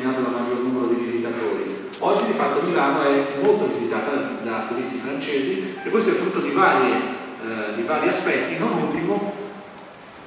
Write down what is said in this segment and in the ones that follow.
testimoniato dal maggior numero di visitatori. Oggi di fatto Milano è molto visitata da turisti francesi e questo è frutto di, varie, eh, di vari aspetti, non ultimo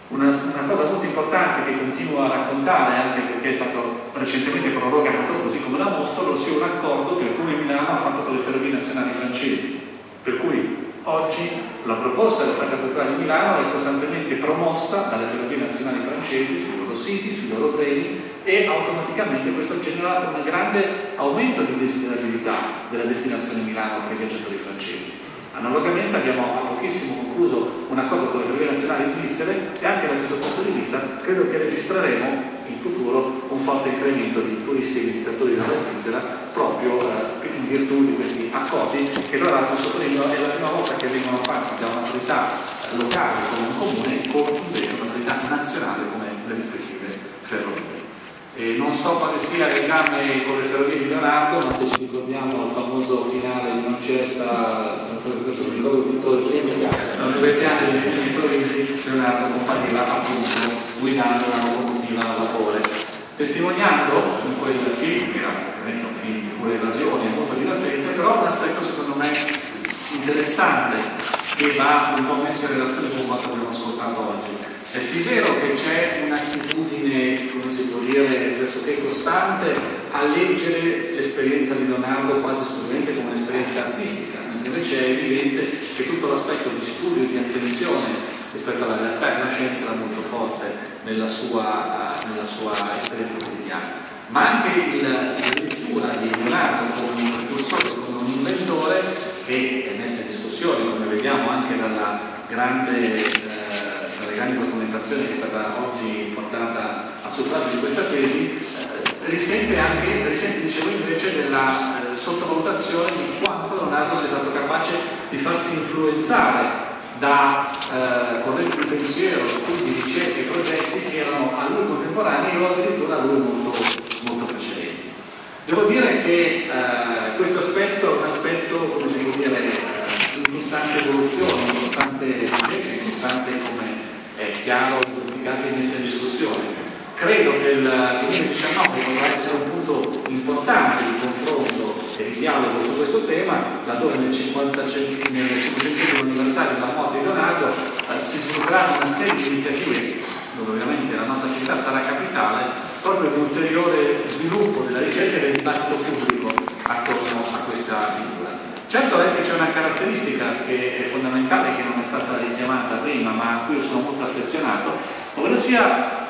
una, una, cosa molto importante che continuo a raccontare anche perché è stato recentemente prorogato, così come la mostro, ossia un accordo che il Comune Milano ha fatto con le ferrovie nazionali francesi, per cui Oggi la proposta dell'offerta culturale di Milano è costantemente promossa dalle ferrovie nazionali francesi sui loro siti, sui loro treni e automaticamente questo ha generato un grande aumento di desiderabilità della destinazione Milano per i viaggiatori francesi. Analogamente abbiamo a pochissimo concluso un accordo con le ferrovie nazionali svizzere e anche da questo punto di vista credo che registreremo in futuro un forte incremento di turisti e visitatori dalla Svizzera proprio eh, in virtù di questi accordi che tra l'altro sottolineo è la prima volta che vengono fatti da un'autorità locale come un comune con invece un'autorità nazionale come le rispettive ferrovie. E non so quale sia il legame con le ferrovie di Leonardo, ma se ci ricordiamo il famoso finale di Non il titolo del film, non dovete anni di Florisi, Leonardo compariva appunto guidando una locomotiva a vapore. Testimoniando in quel film, che era ovviamente un film di pure evasione e molto divertente, però un aspetto secondo me interessante che va un po' messo in relazione con quanto abbiamo ascoltato oggi è sì vero che c'è un'attitudine, come si può dire, pressoché costante a leggere l'esperienza di Leonardo quasi esclusivamente come un'esperienza artistica, invece è evidente che tutto l'aspetto di studio, di attenzione rispetto alla realtà e alla scienza era molto forte nella sua, nella sua esperienza quotidiana. Ma anche il, la lettura di Leonardo come un precursore, come un inventore, che è messa in discussione, come vediamo anche dalla grande eh, dalle grandi documentazioni che è stata oggi portata a suffragio di questa tesi, risente anche, risente dicevo invece della eh, sottovalutazione di quanto Leonardo sia stato capace di farsi influenzare da eh, correnti di pensiero, studi, ricerche, progetti che erano a lui contemporanei o addirittura a lui molto, molto precedenti. Devo dire che eh, questo aspetto è un aspetto, come si può dire, in costante evoluzione, in costante ricerca, in costante come è chiaro in questi casi messa in discussione. Credo che il 2019 potrà essere un punto importante di confronto e di dialogo su questo tema, laddove nel 50 anniversario della morte di Leonardo eh, si svilupperanno una serie di iniziative, dove ovviamente la nostra città sarà capitale, proprio di ulteriore sviluppo della ricerca e del dibattito pubblico attorno a questa figura. Certo è che c'è una caratteristica che è fondamentale, che non è stata richiamata prima, ma a cui sono molto affezionato, ovvero sia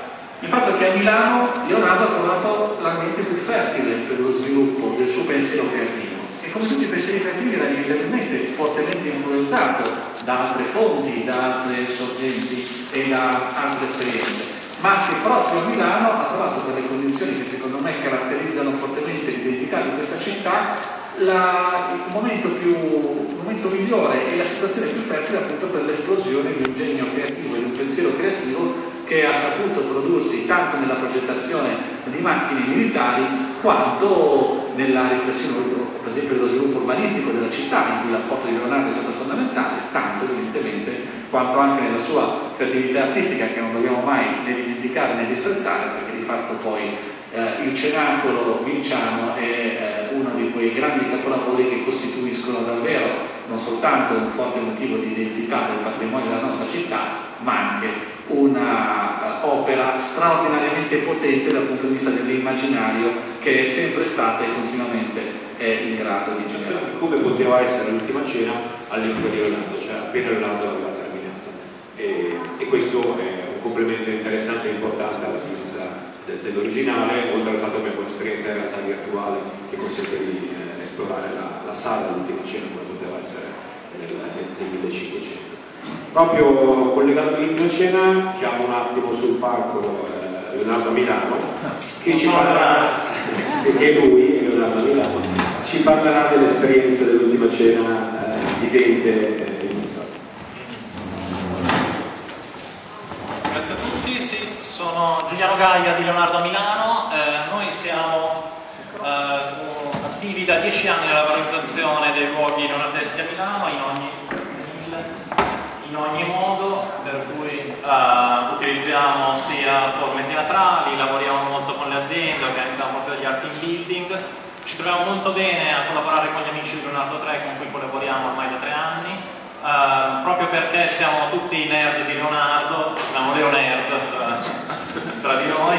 il fatto che a Milano Leonardo ha trovato l'ambiente più fertile per lo sviluppo del suo pensiero creativo. E come tutti i pensieri creativi era evidentemente fortemente influenzato da altre fonti, da altre sorgenti e da altre esperienze ma che proprio a Milano ha trovato delle condizioni che secondo me caratterizzano fortemente l'identità di questa città la, il, momento più, il, momento migliore e la situazione più fertile appunto per l'esplosione di un genio creativo e di un pensiero creativo che ha saputo prodursi tanto nella progettazione di macchine militari quanto nella riflessione, per esempio, dello sviluppo urbanistico della città, in cui l'apporto di Leonardo è stato fondamentale, tanto evidentemente quanto anche nella sua creatività artistica che non dobbiamo mai né dimenticare né disprezzare, perché di fatto poi eh, il cenacolo vinciano è eh, uno di quei grandi capolavori che costituiscono davvero non soltanto un forte motivo di identità del patrimonio della nostra città, ma anche un'opera uh, straordinariamente potente dal punto di vista dell'immaginario che è sempre stata e continuamente è in grado di generare. Come poteva essere l'ultima cena all'epoca di Leonardo, cioè appena Leonardo aveva terminato. E, e questo è un complemento interessante e importante alla visita dell'originale, oltre al fatto che abbiamo un'esperienza in realtà virtuale che consente di eh, esplorare la, la sala dell'ultima cena come poteva essere nel, nel 1500. Proprio collegato all'ultima cena, chiamo un attimo sul palco eh, Leonardo Milano, che ci parlerà, perché lui, Leonardo Milano, ci parlerà dell'esperienza dell'ultima cena eh, vivente sono Giuliano Gaia di Leonardo a Milano, eh, noi siamo eh, attivi da dieci anni nella valorizzazione dei luoghi leonardeschi a Milano in ogni, in ogni modo, per cui eh, utilizziamo sia forme teatrali, lavoriamo molto con le aziende, organizziamo proprio gli art team building. Ci troviamo molto bene a collaborare con gli amici di Leonardo 3 con cui collaboriamo ormai da tre anni, uh, proprio perché siamo tutti nerd di Leonardo, chiamiamo Leo Nerd uh, tra di noi,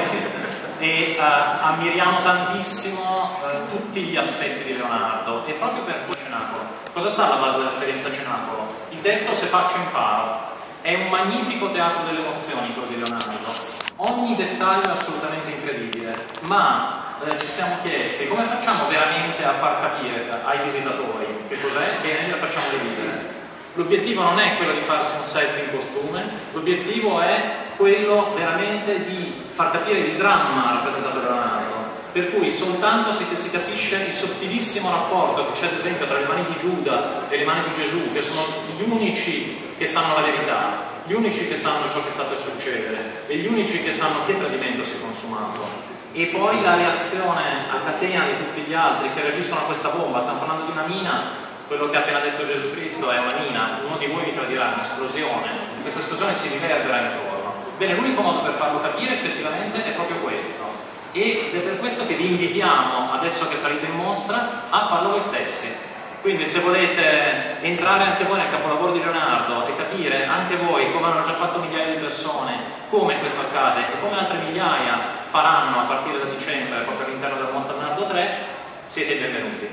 e uh, ammiriamo tantissimo tutti gli aspetti di Leonardo e proprio per cui Cenacolo. Cosa sta alla base dell'esperienza Cenacolo? Detto se faccio imparo. È un magnifico teatro delle emozioni quello di Leonardo. Ogni dettaglio è assolutamente incredibile, ma eh, ci siamo chiesti come facciamo veramente a far capire ai visitatori che cos'è, bene, glielo facciamo rivivere. L'obiettivo non è quello di farsi un set in costume, l'obiettivo è quello veramente di far capire il dramma rappresentato da Leonardo. Per cui soltanto se si capisce il sottilissimo rapporto che c'è ad esempio tra le mani di Giuda e le mani di Gesù, che sono gli unici che sanno la verità, gli unici che sanno ciò che sta per succedere e gli unici che sanno che tradimento si è consumato e poi la reazione a catena di tutti gli altri che reagiscono a questa bomba, stiamo parlando di una mina, quello che ha appena detto Gesù Cristo è una mina, uno di voi vi tradirà, un'esplosione, questa esplosione si riverbera intorno. Bene, l'unico modo per farlo capire effettivamente è proprio questo. Ed è per questo che vi invitiamo, adesso che salite in mostra, a farlo voi stessi. Quindi se volete entrare anche voi nel capolavoro di Leonardo e capire anche voi come hanno già fatto migliaia di persone come questo accade e come altre migliaia faranno a partire da dicembre proprio all'interno del Monster Nardo 3, siete benvenuti.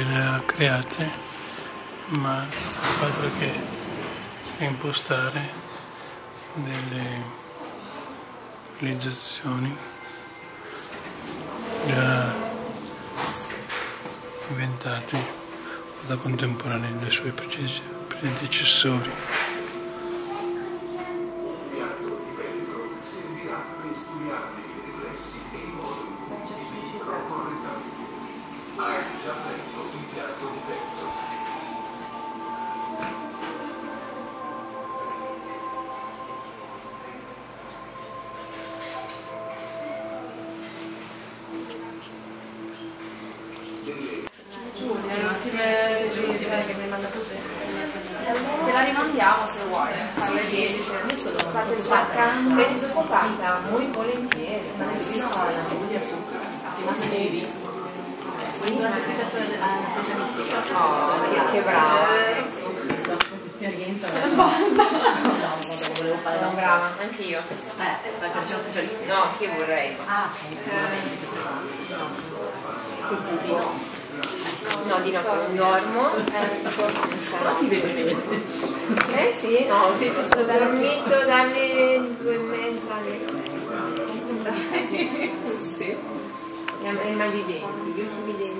Che le ha create, ma ha fatto che impostare delle realizzazioni già inventate da contemporanei dai suoi predecessori. Brava, anch'io. Eh, facciamo specialistica. No, che vorrei. Ah, ok. no. No, di notte non dormo. Eh, ti vede Eh sì, no, ho dormito dalle due e mezza alle sei. sì. E mal di denti, gli ultimi denti.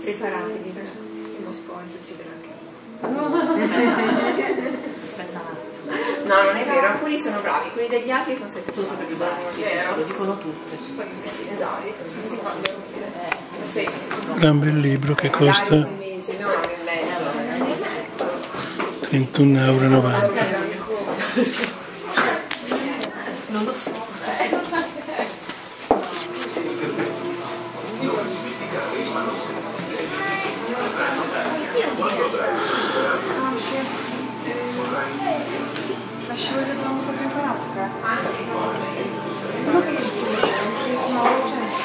Preparatevi, non può succedere anche. Aspetta No, non è vero, alcuni sono bravi, quelli degli altri sono sempre tutti super bravi, vero? Lo dicono tutte. Esatto, sì. Gran bel libro che costa 31,90 euro. Non lo so. preparata. Solo che ci ci sono recenti.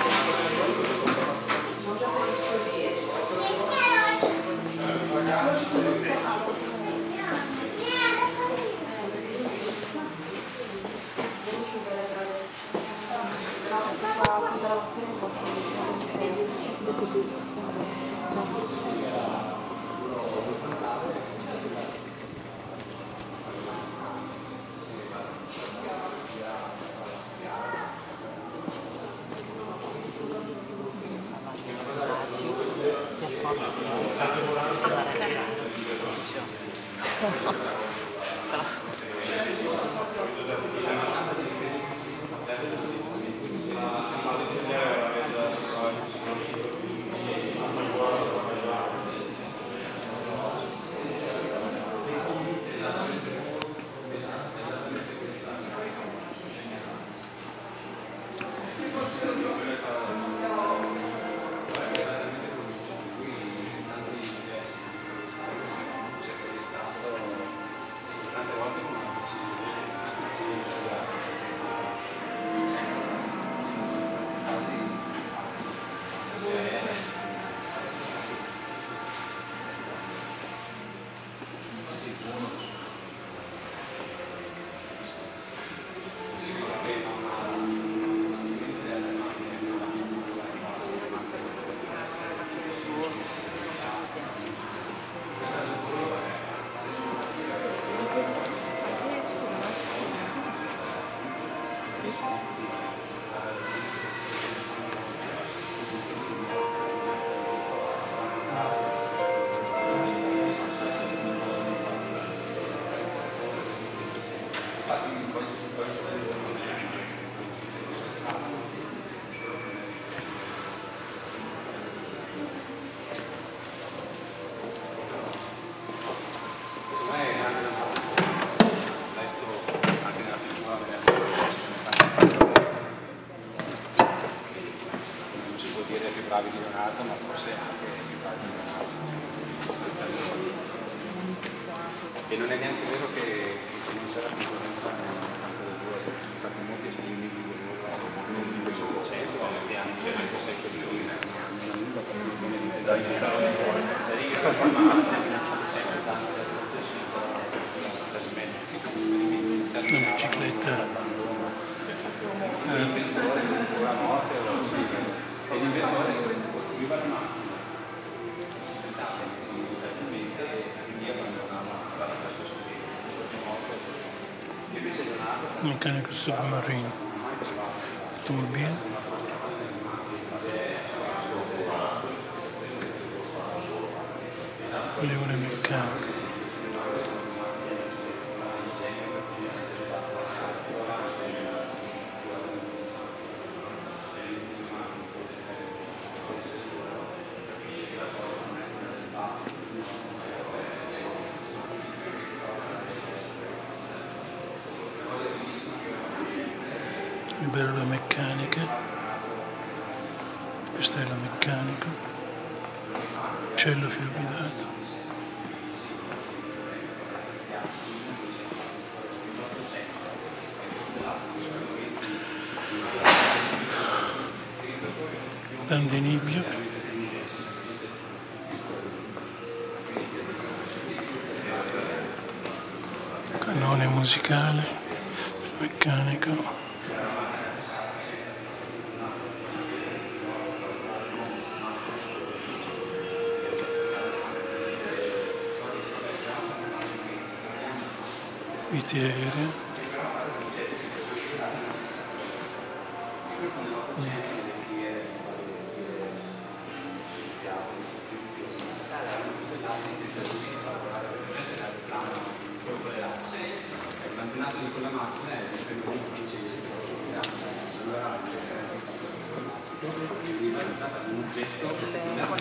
Leonardo meccanico sottomarino. È la meccanica. Uccello filo guidato. Grande nibbio. Cannone musicale, meccanico. Vitiere. l'antenato di quella macchina è il fenomeno francese. Allora, un gesto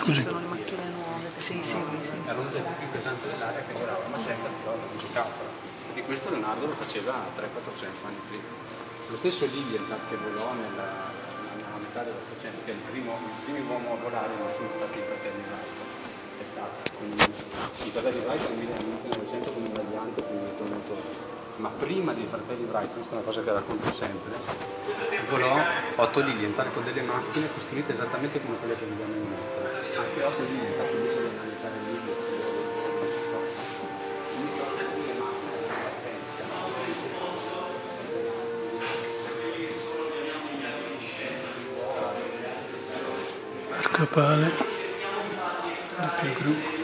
Così. sono le macchine nuove. Sì, sì, sì. era l'oggetto più pesante dell'aria che volava, ma sempre però non giocava. Questo Leonardo lo faceva 300-400 anni prima. Lo stesso Lilienthal che volò nella, nella metà dell'Ottocento, che è il primo, i primi uomo a volare non sono stati i fratelli Wright, è stato i fratelli Wright nel 1900 con un variante con il motore. Ma prima dei fratelli Wright, questa è una cosa che racconto sempre, volò Otto Lilienthal con delle macchine costruite esattamente come quelle che vediamo in mostra. Anche Otto Lilienthal, papale del gruppo.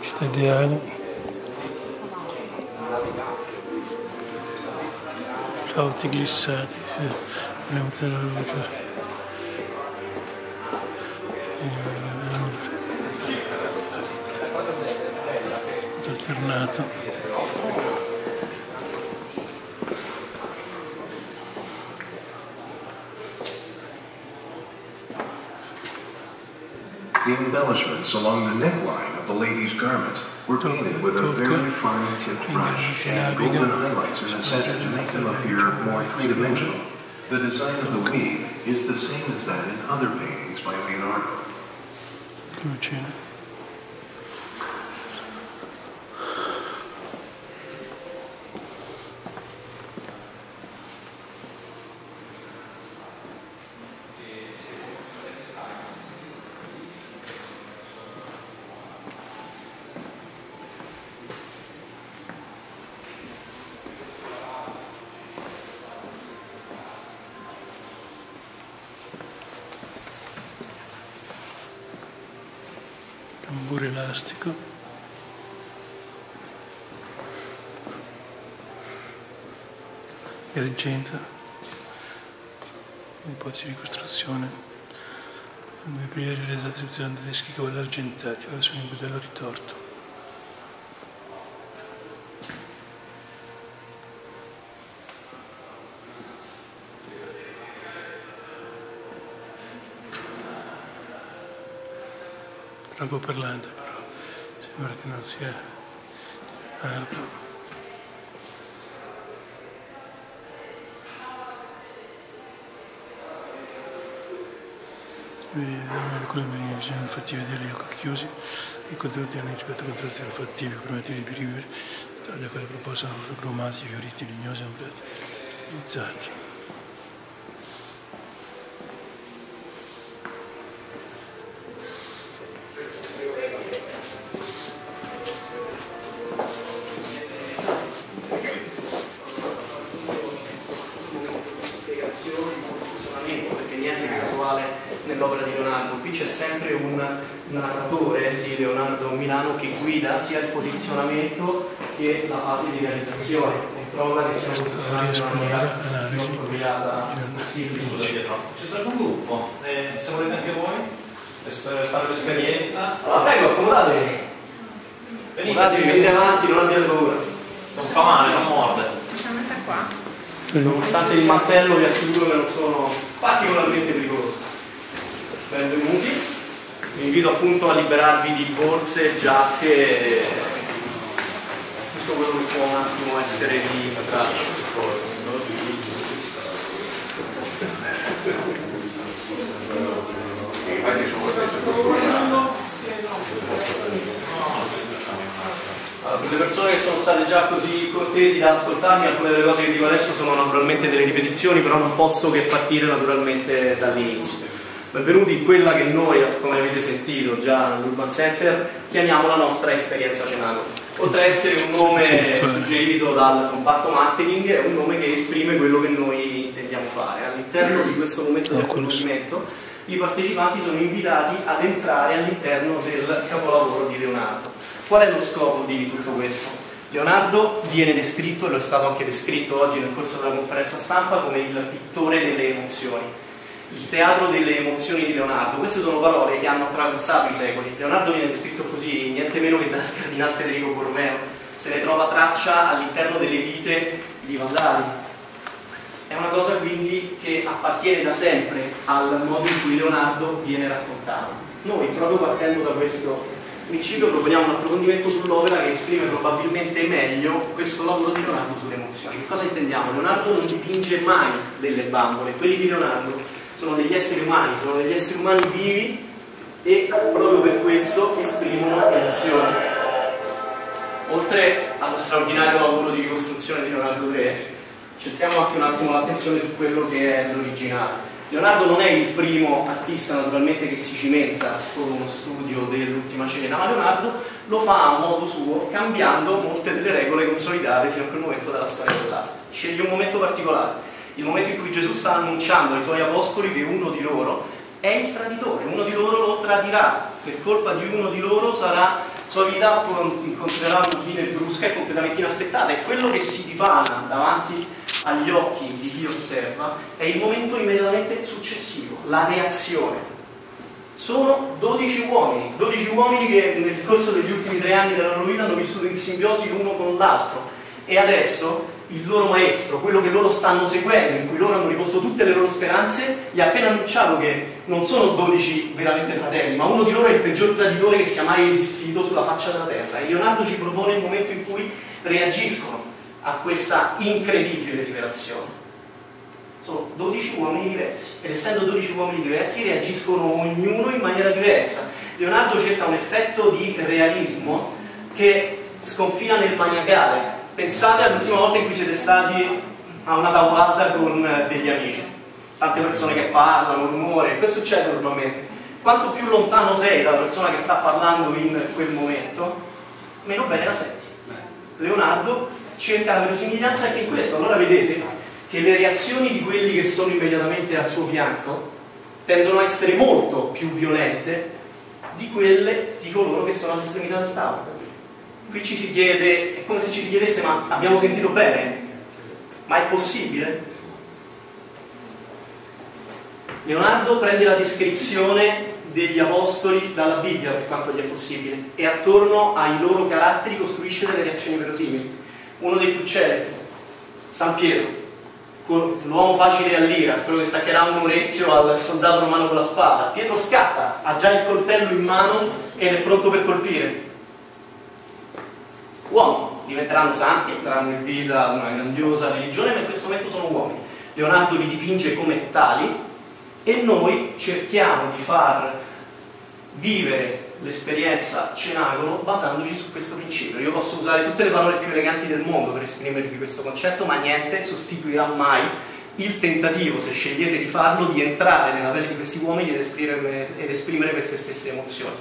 Città ideale. Flauti glissati, sì. Volevo te la luce. alternato. The embellishments along the neckline of the lady's garment were painted with a very fine tipped brush and golden highlights in the center to make them appear more three dimensional. The design of the weave is the same as that in other paintings by Leonardo. Elastico. E argento, ipotesi di costruzione, due pilieri realizzati utilizzando tedeschi cavalli argentati, adesso un budello ritorto. parlante però sembra che non sia alto. Alcune bisogna infatti vedere gli occhi chiusi, i contenuti hanno rispetto a contrasti olfattivi per permettere di rivivere taglia quelle proposte sono cromati, fioriti, lignosi, ampliati, utilizzati. perché niente di casuale nell'opera di Leonardo. Qui c'è sempre un narratore di Leonardo Milano che guida posizionamento che la fase di realizzazione, controlla che siano posizionati in una maniera più appropriata possibile. Scusa Pietro, c'è stato un gruppo, eh, se volete anche voi per fare l'esperienza. Allora prego, accomodatevi. Accomodatevi, venite avanti, non abbiate paura. Non fa male, non morde. Nonostante il mantello vi assicuro che non sono particolarmente pericolosi. Benvenuti. Vi invito appunto a liberarvi di borse, giacche, e tutto quello che può un attimo essere di. Allora, per le persone che sono state già così cortesi da ascoltarmi, alcune delle cose che dico adesso sono naturalmente delle ripetizioni, però non posso che partire naturalmente dall'inizio. Benvenuti in quella che noi, come avete sentito già all'Urban Center, chiamiamo la nostra esperienza Cenago. Oltre ad essere un nome suggerito dal comparto marketing, è un nome che esprime quello che noi intendiamo fare. All'interno di questo momento del coinvolgimento, i partecipanti sono invitati ad entrare all'interno del capolavoro di Leonardo. Qual è lo scopo di tutto questo? Leonardo viene descritto, e lo è stato anche descritto oggi nel corso della conferenza stampa, come il pittore delle emozioni. Il teatro delle emozioni di Leonardo, queste sono parole che hanno attraversato i secoli. Leonardo viene descritto così, niente meno che dal cardinal Federico Borromeo. Se ne trova traccia all'interno delle vite di Vasari. È una cosa quindi che appartiene da sempre al modo in cui Leonardo viene raccontato. Noi, proprio partendo da questo principio proponiamo un approfondimento sull'opera che esprime probabilmente meglio questo lavoro di Leonardo sulle emozioni. Che cosa intendiamo? Leonardo non dipinge mai delle bambole, quelli di Leonardo sono degli esseri umani, sono degli esseri umani vivi e proprio per questo esprimono emozioni. Oltre allo straordinario lavoro di ricostruzione di Leonardo Re, centriamo anche un attimo l'attenzione su quello che è l'originale. Leonardo non è il primo artista naturalmente che si cimenta con uno studio dell'ultima cena, ma Leonardo lo fa a modo suo, cambiando molte delle regole consolidate fino a quel momento della storia dell'arte. Sceglie un momento particolare, il momento in cui Gesù sta annunciando ai suoi apostoli che uno di loro è il traditore, uno di loro lo tradirà, per colpa di uno di loro sarà, sua vita incontrerà una fine brusca e completamente inaspettata. E quello che si dipana davanti agli occhi di chi osserva. È il momento immediatamente successivo, la reazione. Sono 12 uomini, 12 uomini che nel corso degli ultimi tre anni della loro vita hanno vissuto in simbiosi l'uno con l'altro. E adesso il loro maestro, quello che loro stanno seguendo, in cui loro hanno riposto tutte le loro speranze, gli ha appena annunciato che non sono 12 veramente fratelli, ma uno di loro è il peggior traditore che sia mai esistito sulla faccia della terra. E Leonardo ci propone il momento in cui reagiscono a questa incredibile rivelazione. Sono 12 uomini diversi ed essendo 12 uomini diversi reagiscono ognuno in maniera diversa. Leonardo cerca un effetto di realismo che sconfina nel maniacale. Pensate all'ultima volta in cui siete stati a una tavolata con degli amici, tante persone che parlano, rumore, questo succede normalmente. Quanto più lontano sei dalla persona che sta parlando in quel momento, meno bene la senti. Leonardo cerca la verosimiglianza anche in questo. Allora vedete che le reazioni di quelli che sono immediatamente al suo fianco tendono a essere molto più violente di quelle di coloro che sono all'estremità del tavolo. Qui ci si chiede, è come se ci si chiedesse, ma abbiamo sentito bene? Ma è possibile? Leonardo prende la descrizione degli apostoli dalla Bibbia per quanto gli è possibile e attorno ai loro caratteri costruisce delle reazioni verosimili uno dei più celebri, San Pietro, l'uomo facile all'ira, quello che staccherà un orecchio al soldato romano con la spada. Pietro scatta, ha già il coltello in mano ed è pronto per colpire. Uomini diventeranno santi, entreranno in vita una grandiosa religione, ma in questo momento sono uomini. Leonardo li dipinge come tali e noi cerchiamo di far vivere l'esperienza cenacolo basandoci su questo principio. Io posso usare tutte le parole più eleganti del mondo per esprimervi questo concetto, ma niente sostituirà mai il tentativo, se scegliete di farlo, di entrare nella pelle di questi uomini ed esprimere, ed esprimere queste stesse emozioni.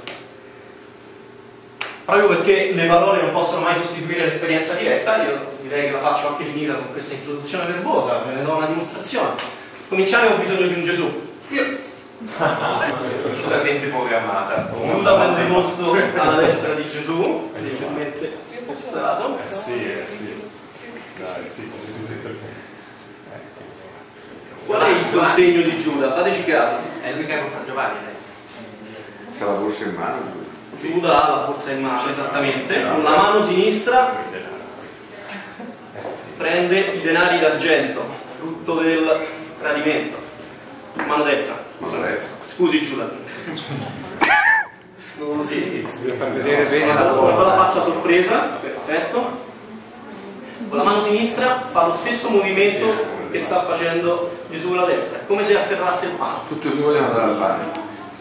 Proprio perché le parole non possono mai sostituire l'esperienza diretta, io direi che la faccio anche finita con questa introduzione verbosa, ve ne do una dimostrazione. Cominciare ho bisogno di un Gesù. Io giustamente programmata. Giuda prende posto alla destra di Gesù, leggermente spostato. Eh sì, eh sì. Dai, sì, Qual è il contegno di Giuda? Fateci caso. È lui che ha Giovanni, C'ha la borsa in mano. Giuda ha la borsa in mano, esattamente. Con la mano sinistra prende i denari d'argento, frutto del tradimento. Mano destra. Mano destra. Scusi Giuda. Non sì. Bisogna far vedere bene la faccia sorpresa, perfetto. Con la mano sinistra fa lo stesso movimento che sta facendo Gesù con la destra, come se afferrasse il pane. Tutti e due vogliono dare al pane.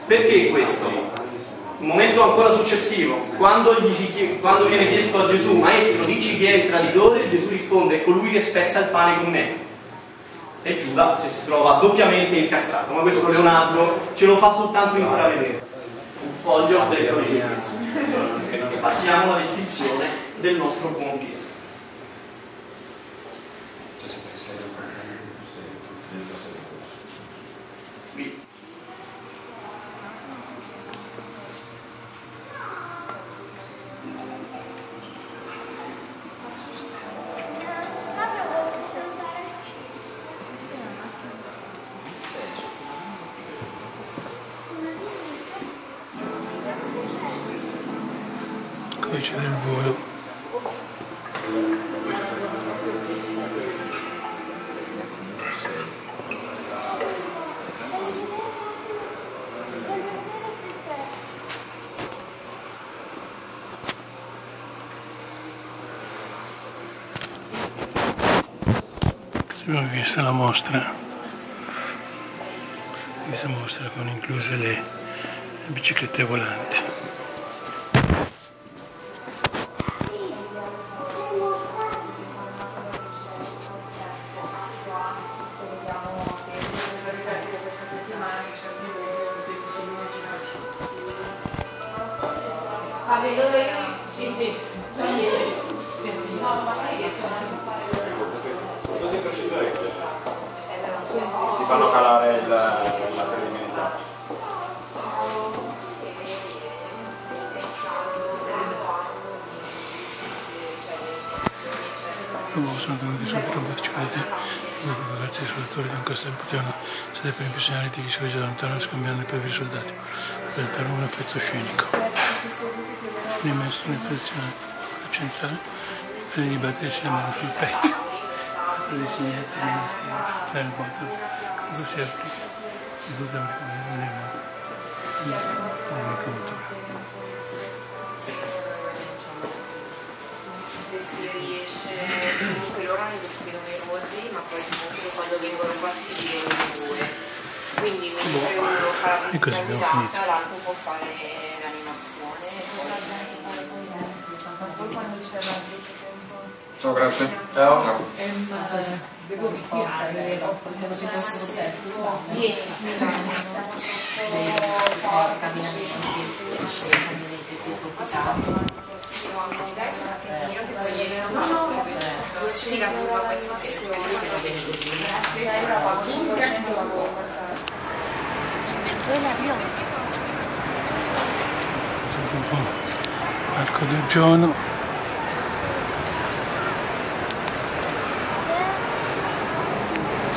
Perché questo? Un momento ancora successivo, quando, si quando viene chiesto a Gesù, Maestro, dici chi è il traditore, Gesù risponde, è colui che spezza il pane con me. E Giuda se si trova doppiamente incastrato, ma questo Leonardo ce lo fa soltanto intravedere. Un foglio del E passiamo alla descrizione del nostro buon Pietro. Codice del volo. Abbiamo visto la mostra, questa mostra con incluse le biciclette volanti. Si fanno calare il, la credibilità. Sono venuti sul partecipati, dopo che grazie ai soldatori di un castello potevano sedere per impressionare i sorrisi da lontano scambiando i poveri soldati, per dare un effetto scenico. Rimesso un'infezione centrale, quelli di battersi le mani sul petto. Questa disegnata nel vestito, sta il botto, cosa si applica, si nel micromotore. se si riesce comunque loro hanno i gruppi numerosi ma poi comunque quando vengono qua si dividono in due quindi mentre uno fa la visita guidata l'altro può fare Ciao, grazie. Ciao. sì, la curva questo questo va bene così Sento un po' Marco del Giono.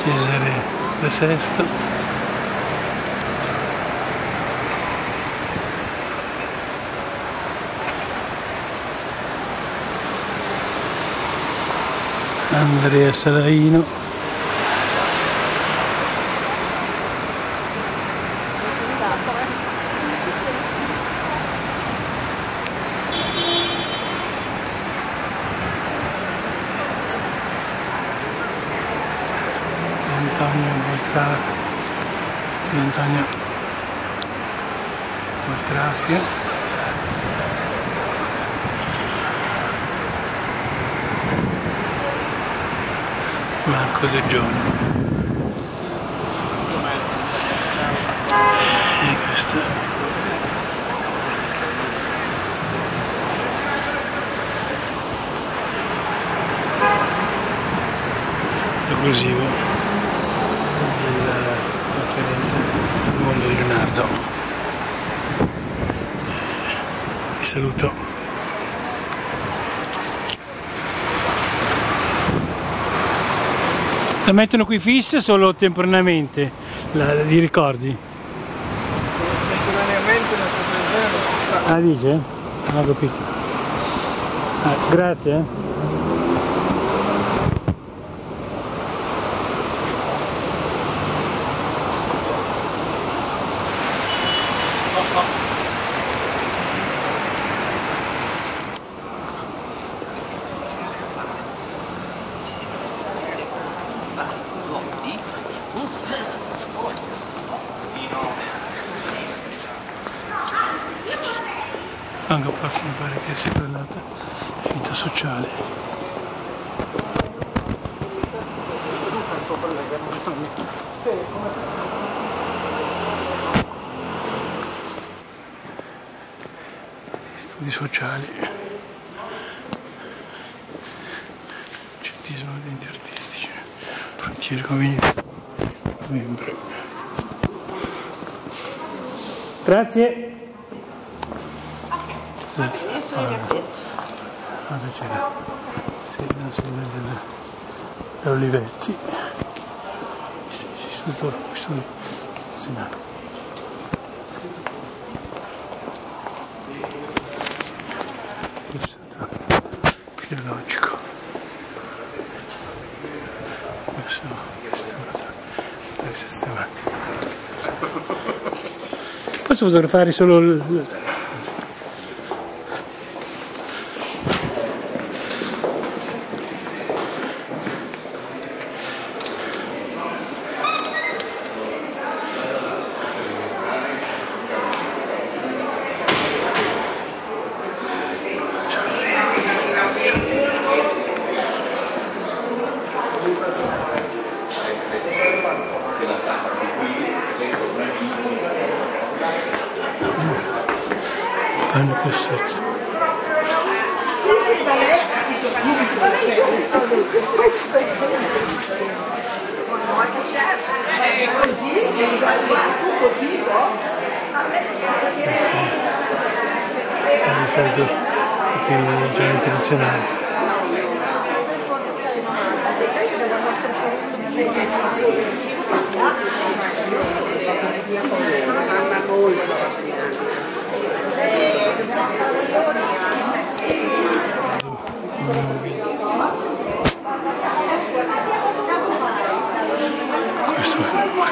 Cesare Sesto. Andrea Salaino. Marco De Giorno. E questo è conclusivo della conferenza del mondo di Leonardo. Vi saluto. La mettono qui fissa solo temporaneamente, la, di ricordi? Temporaneamente una cosa del genere. Ah, dice? Non ho capito. Ah, grazie. L'anno prossimo mi pare che sia tornata vita sociale. Studi sociali. Centismo denti artistici. Frontiere convegni. Novembre. Grazie. Guarda c'era Selena Selena della, da Olivetti istituto istituto nazionale istituto filologico questo è sistematico Forse potrei fare solo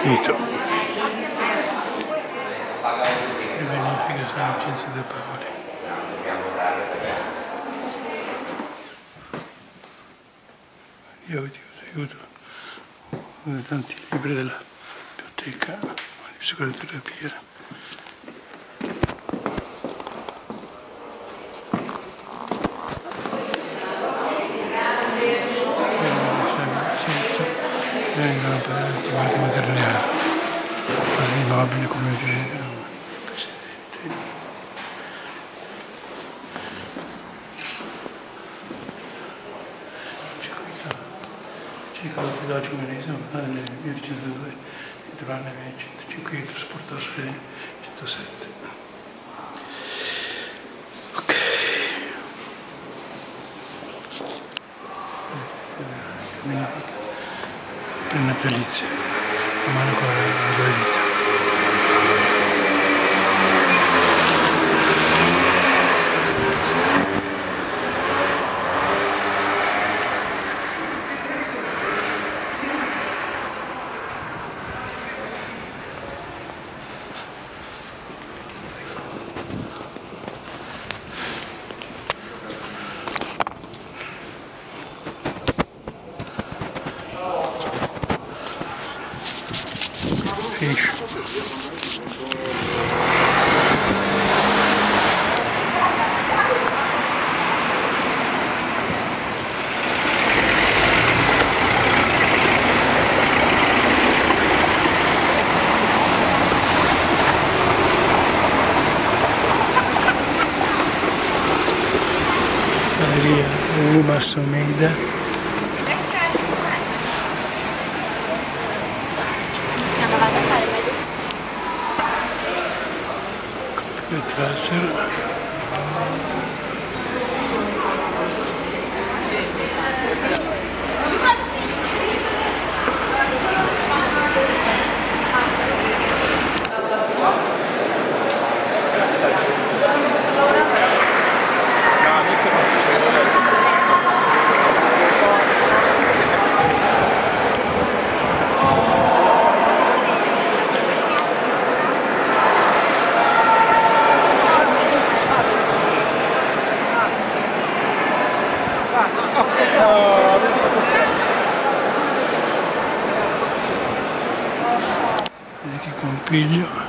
finito. Che benefica San Vincenzo de Paoli. Io ti aiuto con tanti libri della biblioteca di psicoterapia. Immobili come presidente. Di oggi umanesimo, alle 1902, di trovarne 105 di trasporto su 107. Ok. Cammino per natalizio, umano con la tua vita. Finisce. That's it. Che compiglio.